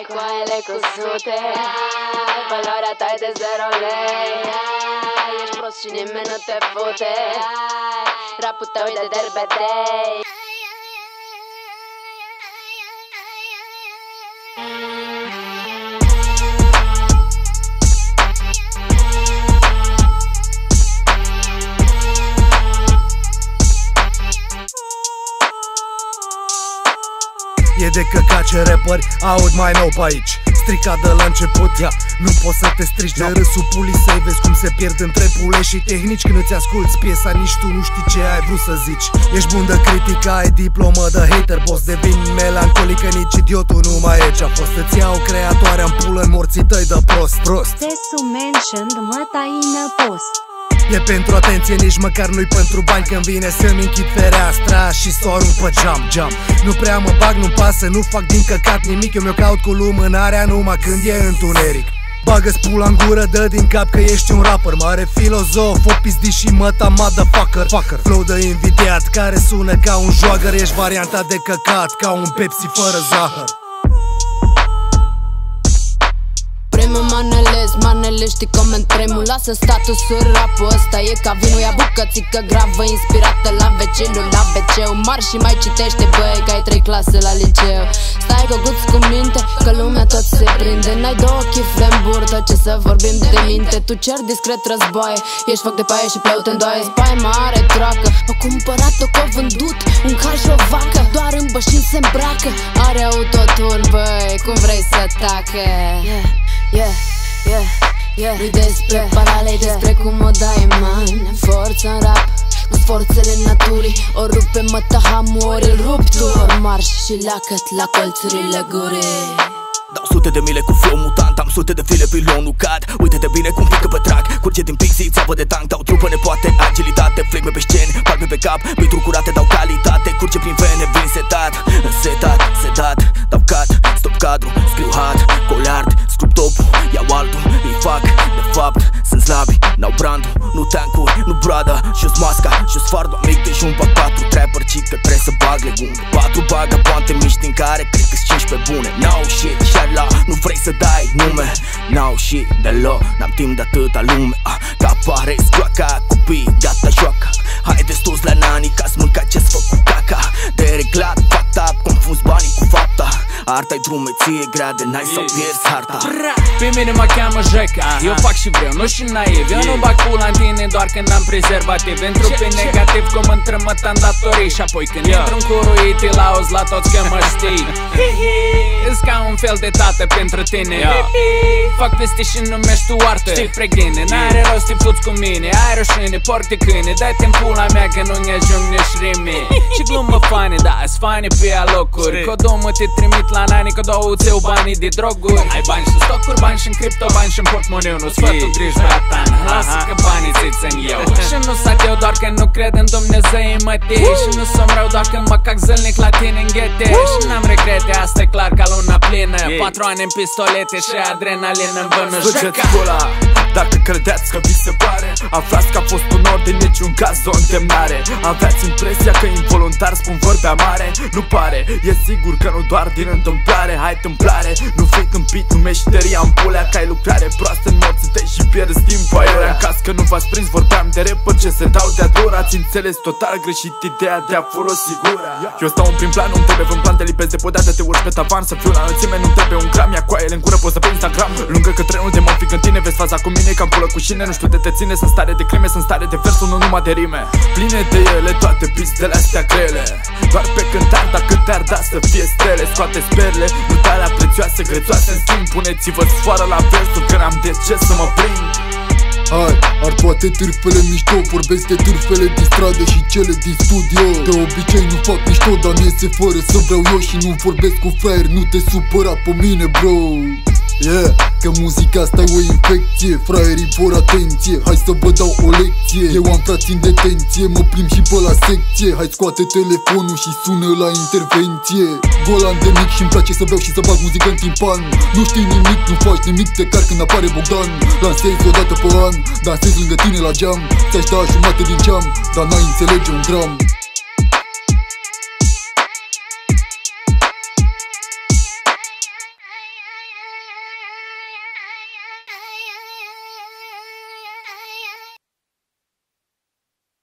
Ai coaile cu sute Ai valoarea ta de zero lei. Ai, Ești prost și nimeni nu te fute Ai, Rapul tău e de derbedei E de căcat ce rapper aud mai nou pe aici. Stricat de la început, ia Nu poți să te strici de râsul pulii Să-i vezi cum se pierd între pule și tehnici Când îți asculti piesa, nici tu nu știi ce ai vrut să zici. Ești bun de critică, ai diplomă de hater Boss devin melancolică, nici idiotul nu mai e ce-a fost. Îți iau creatoarea în pulă în morții tăi de prost, prost. Tesu mentioned măta in a post E pentru atenție, nici măcar nu-i pentru bani. Când vine să-mi închid fereastra și să o arunc pe geam, geam. Nu prea mă bag, nu-mi pasă, nu fac din căcat nimic. Eu mi-o caut cu lumânarea numai când e întuneric. Bagă pula în gură, dă din cap că ești un rapper. Mare filozof, o pizdi și măta motherfucker. Fucker. Flow de invidiat care sună ca un joagăr Ești varianta de căcat, ca un Pepsi fără zahăr Primul manelez, manele știi coment tremul Lasă statusul rapul ăsta e ca vinul Ia bucățică gravă inspirată la vecinul La wc mari și mai citește băi Că ai trei clase la liceu. Stai guț cu minte că lumea tot se prinde. N-ai două chifle în burtă ce să vorbim de minte? Tu cer discret războaie Ești foc de paie și pleu te îndoaie Spaie mare troacă O cumpărat-o că vândut Un cal și o vacă. Doar în bășini se îmbracă Are autotun băi Cum vrei să tacă. Yeah yeah, yeah, yeah. Nu-i despre parale, despre cum o dai man. Forță în rap cu forțele naturii. O rupe mătahamul, ori îl rup tu. Ori marș și lacăt la colțurile gurii. Dau sute de mile cu flow mutant Am sute de file pilonul cad Uite-te bine cum pică pe track Curge din pixii, țeapă de tank Dau trupă nepoate, agilitate Flegme pe sceni, palme pe cap Beaturi curate dau calitate Curge prin vene, vin setat. Setat, setat Dau cat, stop cadru Scriu hard, brandul Nu tancuri, nu brada Jos masca, jos fardul Mic dejun, bag patru Trapper, ci că trebuie să bag legume Patru bagă poante mici din care Cred că-s cinci pe bune. N-au shit, la Nu vrei să dai nume. N-au shit deloc N-am timp de atâta lume. Ah, Că apare joaca Copii, gata joacă. Haide sus la nani Ca-ți mânca ce-ți fă cu caca. De reglat, fucked up Confuz banii cu fapta Arta-i drumeție grea de n-ai să pierzi harta. Pe mine mă cheamă Jeca Eu fac și vreau, nu și naiv. Eu nu bag pula în tine doar când am prezervativ Intru pe negativ cum întrămăt în datorii Și apoi când intru în curul ei te lauzi la toți că mă știi. Îs ca un fel de tată pentru tine. Fac peste și numești tu artă. Știi. Pregine, n-are rost să fuți cu mine. Ai rușine, porte câine. Dai-te în pula mea că nu-mi ajung nici rime Și glumă fane, da, s fane pe alocuri. Codomă te trimit la nani că două ți banii de droguri. Ai bani și stocuri, bani și în cripto, bani și în portmoneu Nu sfătul treci, bratan, lasă că banii ți țin eu. Și nu sat eu doar că nu cred în Dumnezeu mă Și nu sunt rău doar că mă cac zilnic la tine în ghete. Și n-am regrete, asta e clar ca luna plină. Patroane în pistolete și adrenalină în vână. Duceți pula dacă credeți că vi se pare Aflați că a fost un ordin, niciun caz o îndemnare Aveți impresia că involuntar spun vorbe amare. Nu pare, e sigur că nu doar din întâmplare Hai tâmplare, nu fi tâmpit, nu meșteria în pulea Că ai lucrare proastă în morți te și pierzi timp aiurea În caz că nu v-ați prins, vorbeam de rapper ce se dau de-a dor Ați înțeles total greșit ideea de a folosi gura. Eu stau în prim plan, nu trebuie vreun plan, te lipezi de podea de te urci pe tavan Să fiu la înălțime, nu trebuie un gram, ia coaiele în gură, poți să pe Instagram. Lungă că trenul de mă fi în tine, vezi faza cu mine Cam pulă cu șine, nu știu de te ține Sunt stare de crime, sunt stare de versuri, nu numai de rime. Pline de ele, toate pistele astea grele. Doar pe cântar, dacă te-ar da să fie stele Scoate sperle, nu la prețioase, grețoase În schimb, puneți-vă sfoară la versuri Că n-am de ce să mă prind. Hai, ar toate târfele mișto Vorbesc de târfele din stradă și cele din studio. De obicei nu fac mișto, dar mi iese fără să vreau eu Și nu vorbesc cu fraier, nu te supăra pe mine, bro Yeah, că muzica asta e o infecție. Fraierii vor atenție, hai să vă dau o lecție. Eu am frați în detenție, mă plim și pe la secție. Hai scoate telefonul și sună la intervenție. Golan de mic și-mi place să beau și să bag muzică în timpan. Nu știi nimic, nu faci nimic, te car când apare Bogdan. Lansezi o dată pe an, dansezi lângă tine la geam. Ți-aș da jumate din ceam, dar n-ai înțelege un gram